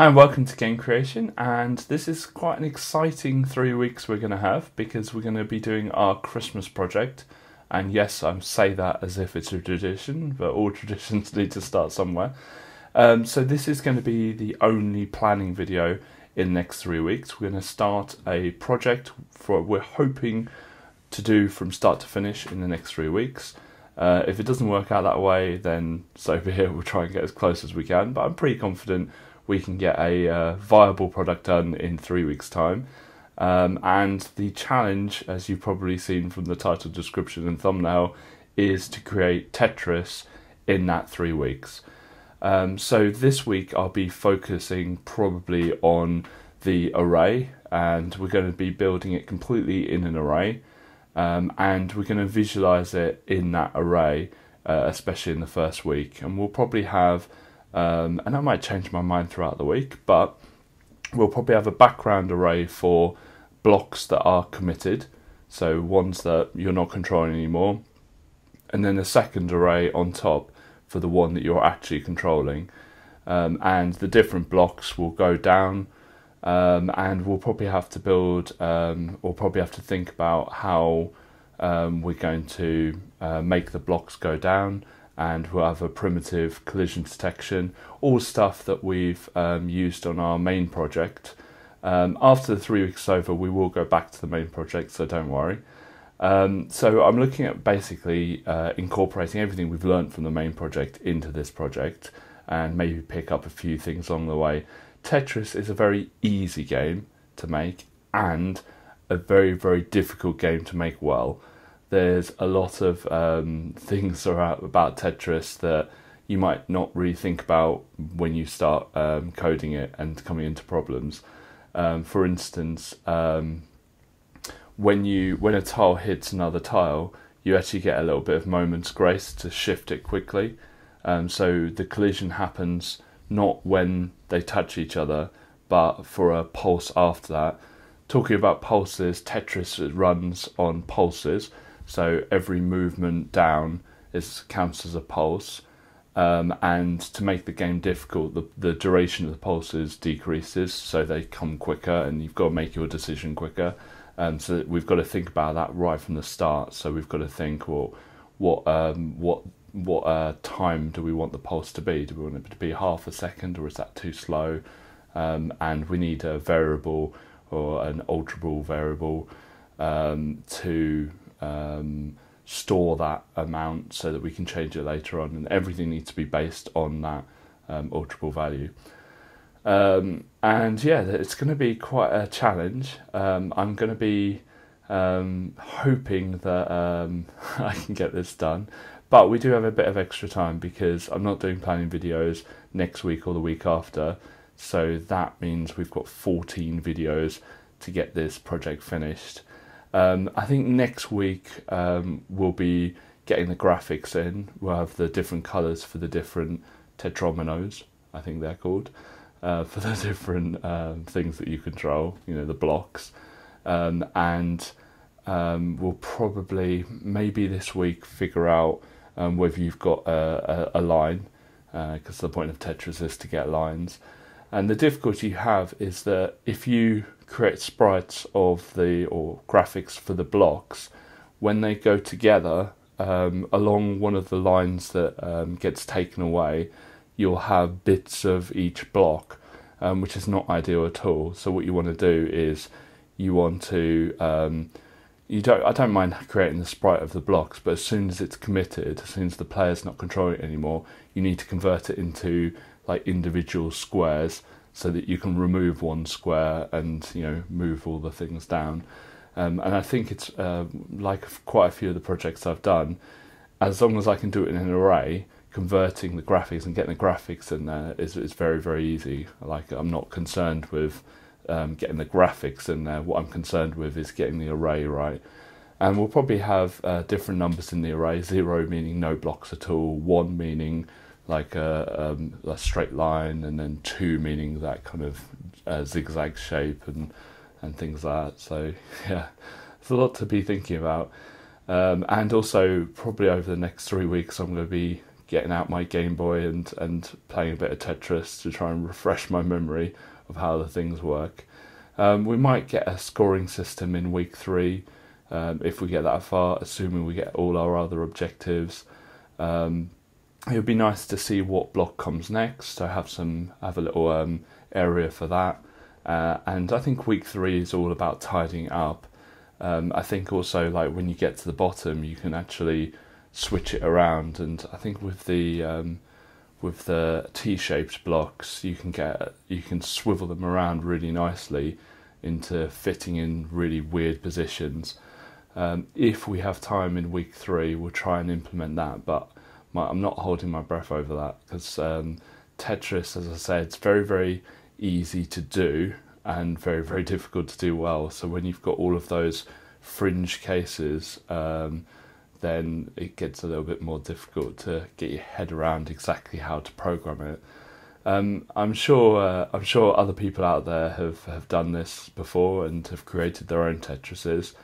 Hi, and welcome to Game Creation. And this is quite an exciting three weeks we're going to have because we're going to be doing our Christmas project. And yes, I say that as if it's a tradition, but all traditions need to start somewhere. Um, so, this is going to be the only planning video in the next three weeks. We're going to start a project for we're hoping to do from start to finish in the next three weeks. Uh, if it doesn't work out that way, then so be it. We'll try and get as close as we can. But I'm pretty confident we can get a uh, viable product done in three weeks' time. Um, and the challenge, as you've probably seen from the title description and thumbnail, is to create Tetris in that three weeks. Um, so this week I'll be focusing probably on the array, and we're going to be building it completely in an array, um, and we're going to visualize it in that array, uh, especially in the first week. And we'll probably have um, and I might change my mind throughout the week, but we'll probably have a background array for blocks that are committed, so ones that you're not controlling anymore, and then a second array on top for the one that you're actually controlling. Um, and the different blocks will go down, um, and we'll probably have to build, um, or probably have to think about how um, we're going to uh, make the blocks go down and we'll have a primitive collision detection, all stuff that we've um, used on our main project. Um, after the three weeks over, we will go back to the main project, so don't worry. Um, so I'm looking at basically uh, incorporating everything we've learned from the main project into this project and maybe pick up a few things along the way. Tetris is a very easy game to make and a very, very difficult game to make well there's a lot of um, things about Tetris that you might not really think about when you start um, coding it and coming into problems. Um, for instance, um, when you when a tile hits another tile, you actually get a little bit of moment's grace to shift it quickly. Um, so the collision happens not when they touch each other, but for a pulse after that. Talking about pulses, Tetris runs on pulses. So every movement down is counts as a pulse. Um, and to make the game difficult, the, the duration of the pulses decreases, so they come quicker, and you've got to make your decision quicker. Um, so we've got to think about that right from the start. So we've got to think, well, what um, what what uh, time do we want the pulse to be? Do we want it to be half a second, or is that too slow? Um, and we need a variable or an alterable variable um, to um, store that amount so that we can change it later on, and everything needs to be based on that um, alterable value. Um, and yeah, it's going to be quite a challenge. Um, I'm going to be um, hoping that um, I can get this done, but we do have a bit of extra time because I'm not doing planning videos next week or the week after. So that means we've got 14 videos to get this project finished. Um, I think next week um, we'll be getting the graphics in. We'll have the different colours for the different tetrominos, I think they're called, uh, for the different um, things that you control, you know, the blocks. Um, and um, we'll probably, maybe this week, figure out um, whether you've got a, a, a line, because uh, the point of Tetris is to get lines. And the difficulty you have is that if you create sprites of the or graphics for the blocks, when they go together um, along one of the lines that um, gets taken away, you'll have bits of each block, um, which is not ideal at all. So what you want to do is you want to um, you don't I don't mind creating the sprite of the blocks, but as soon as it's committed, as soon as the player's not controlling it anymore, you need to convert it into like individual squares so that you can remove one square and you know move all the things down. Um, and I think it's uh, like quite a few of the projects I've done. As long as I can do it in an array, converting the graphics and getting the graphics in there is is very very easy. Like I'm not concerned with um, getting the graphics in there. What I'm concerned with is getting the array right. And we'll probably have uh, different numbers in the array. Zero meaning no blocks at all. One meaning like a, um, a straight line, and then two meaning that kind of uh, zigzag shape and and things like that. So yeah, it's a lot to be thinking about. Um, and also, probably over the next three weeks, I'm going to be getting out my Game Boy and, and playing a bit of Tetris to try and refresh my memory of how the things work. Um, we might get a scoring system in week three um, if we get that far, assuming we get all our other objectives. Um, it would be nice to see what block comes next. So have some have a little um, area for that. Uh, and I think week three is all about tidying up. Um, I think also like when you get to the bottom, you can actually switch it around. And I think with the um, with the T-shaped blocks, you can get you can swivel them around really nicely into fitting in really weird positions. Um, if we have time in week three, we'll try and implement that. But my, I'm not holding my breath over that because um, Tetris, as I said, it's very very easy to do and very very difficult to do well. So when you've got all of those fringe cases. Um, then it gets a little bit more difficult to get your head around exactly how to program it. Um, I'm sure uh, I'm sure other people out there have, have done this before and have created their own Tetrises.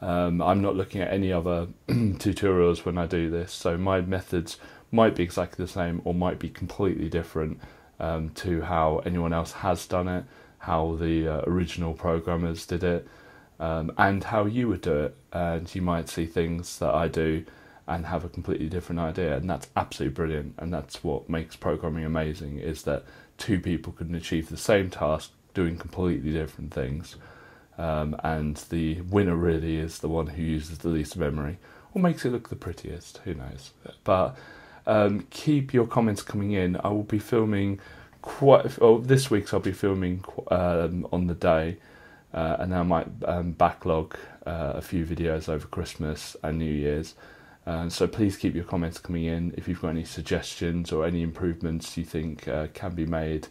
Um, I'm not looking at any other tutorials when I do this, so my methods might be exactly the same or might be completely different um, to how anyone else has done it, how the uh, original programmers did it um, and how you would do it. And you might see things that I do and have a completely different idea, and that's absolutely brilliant. And that's what makes programming amazing: is that two people can achieve the same task doing completely different things. Um, and the winner really is the one who uses the least memory or makes it look the prettiest. Who knows? But um, keep your comments coming in. I will be filming quite. Oh, this week's I'll be filming um, on the day uh, and I might um, backlog uh, a few videos over Christmas and New Year's. Um, so please keep your comments coming in. If you've got any suggestions or any improvements you think uh, can be made,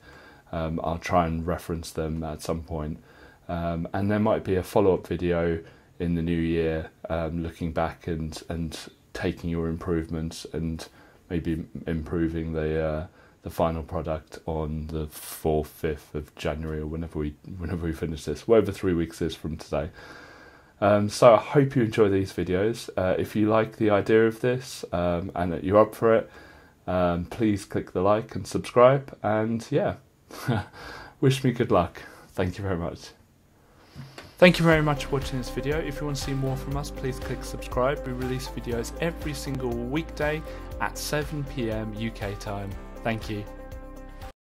um, I'll try and reference them at some point. Um, and there might be a follow-up video in the new year, um, looking back and and taking your improvements and maybe improving the uh, the final product on the fourth, fifth of January, or whenever we whenever we finish this, whatever three weeks is from today. Um, so I hope you enjoy these videos. Uh, if you like the idea of this um, and that you're up for it, um, please click the like and subscribe. And yeah, wish me good luck. Thank you very much. Thank you very much for watching this video. If you want to see more from us, please click subscribe. We release videos every single weekday at 7pm UK time. Thank you.